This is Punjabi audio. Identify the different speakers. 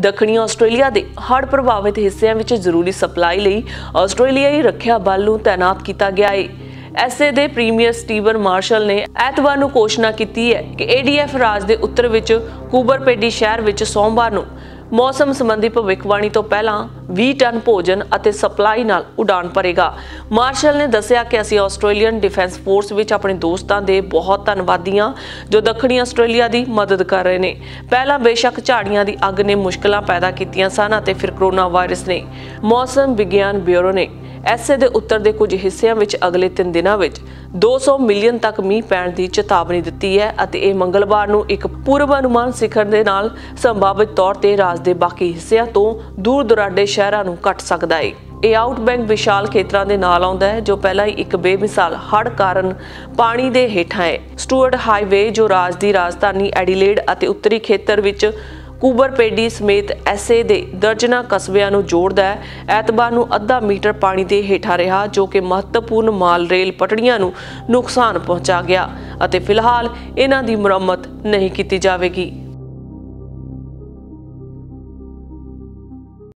Speaker 1: ਦੱਖਣੀ ਆਸਟ੍ਰੇਲੀਆ ਦੇ ਹੜ੍ਹ ਪ੍ਰਭਾਵਿਤ ਹਿੱਸਿਆਂ ਵਿੱਚ ਜ਼ਰੂਰੀ ਸਪਲਾਈ ਲਈ ਆਸਟ੍ਰੇਲੀਆਈ ਰੱਖਿਆ ਬਲ ਨੂੰ ਤਾਇਨਾਤ ਕੀਤਾ ਗਿਆ ਹੈ ਐਸਏ ਦੇ ਪ੍ਰੀਮੀਅਰ ਸਟੀਵਨ ਮਾਰਸ਼ਲ ਨੇ ਐਤਵਾਰ ਨੂੰ ਘੋਸ਼ਣਾ ਕੀਤੀ ਹੈ ਕਿ ਏਡੀਐਫ ਰਾਜ ਦੇ ਉੱਤਰ ਵਿੱਚ ਕੂਬਰਪੇਡੀ ਸ਼ਹਿਰ ਵਿੱਚ ਸੋਮਵਾਰ ਨੂੰ ਮੌਸਮ ਸੰਬੰਧੀ ਭਵਿੱਖਬਾਣੀ ਤੋਂ ਪਹਿਲਾਂ 20 ਟਨ ਭੋਜਨ ਅਤੇ ਸਪਲਾਈ ਨਾਲ ਉਡਾਨ ਭਰੇਗਾ। ਮਾਰਸ਼ਲ ਨੇ ਦੱਸਿਆ ਕਿ ਅਸੀਂ ਆਸਟ੍ਰੇਲੀਅਨ ਡਿਫੈਂਸ ਫੋਰਸ ਵਿੱਚ ਆਪਣੇ ਦੋਸਤਾਂ ਦੇ ਬਹੁਤ ਧੰਨਵਾਦੀ ਹਾਂ ਜੋ ਦੱਖਣੀ ਆਸਟ੍ਰੇਲੀਆ ਦੀ ਮਦਦ ਕਰ ਰਹੇ ਨੇ। ਪਹਿਲਾਂ ਬੇਸ਼ੱਕ ਝਾੜੀਆਂ ਦੀ ਅੱਗ ਨੇ ਮੁਸ਼ਕਲਾਂ ਪੈਦਾ ਕੀਤੀਆਂ ਸਨ ਅਤੇ ਫਿਰ ਕਰੋਨਾ ਵਾਇਰਸ ਨੇ। ਮੌਸਮ ਵਿਗਿਆਨ ਬਿਊਰੋ ਨੇ ਐਸਏ ਦੇ ਉੱਤਰ ਦੇ ਕੁਝ ਹਿੱਸਿਆਂ ਵਿੱਚ ਅਗਲੇ 3 ਦਿਨਾਂ ਵਿੱਚ 200 ਮਿਲੀਅਨ ਤੱਕ ਮੀਂਹ ਪੈਣ ਦੀ ਚੇਤਾਵਨੀ ਦਿੱਤੀ ਹੈ ਅਤੇ ਇਹ ਮੰਗਲਵਾਰ ਨੂੰ ਇੱਕ ਪੂਰਵ ਅਨੁਮਾਨ ਸਿਖਰ ਦੇ ਨਾਲ ਸੰਭਾਵਿਤ ਤੌਰ ਤੇ ਰਾਜ ਦੇ ਬਾਕੀ ਹਿੱਸਿਆਂ ਤੋਂ ਦੂਰ ਦੁਰਾਡੇ ਸ਼ਹਿਰਾਂ ਨੂੰ ਕੱਟ ਸਕਦਾ ਹੈ ਇਹ ਆਊਟਬੈਂਕ ਵਿਸ਼ਾਲ ਖੇਤਰਾਂ ਦੇ ਨਾਲ ਆਉਂਦਾ ਹੈ, ਜੋ ਪਹਿਲਾਂ ਹੀ ਇੱਕ ਬੇਮਿਸਾਲ ਹੜ ਕਾਰਨ ਪਾਣੀ ਦੇ ਹੇਠਾਂ ਹੈ ਸਟੂਅਰਟ ਹਾਈਵੇ, ਜੋ ਰਾਜ ਦੀ ਰਾਜਧਾਨੀ ਐਡੀਲੇਡ ਅਤੇ ਉੱਤਰੀ ਖੇਤਰ ਵਿੱਚ ਕੂਬਰਪੇਡੀ ਸਮੇਤ ਐਸੇ ਦੇ ਦਰਜਨਾ ਕਸਬਿਆਂ ਨੂੰ ਜੋੜਦਾ ਹੈ। ਐਤਵਾਰ ਨੂੰ ਅੱਧਾ ਮੀਟਰ ਪਾਣੀ ਦੇ ਹੇਠਾਂ ਰਿਹਾ, ਜੋ ਕਿ ਮਹੱਤਵਪੂਰਨ ਮਾਲ ਰੇਲ ਪਟੜੀਆਂ ਨੂੰ ਨੁਕਸਾਨ ਪਹੁੰਚਾ ਗਿਆ ਅਤੇ ਫਿਲਹਾਲ ਇਹਨਾਂ ਦੀ ਮੁਰੰਮਤ ਨਹੀਂ ਕੀਤੀ ਜਾਵੇਗੀ।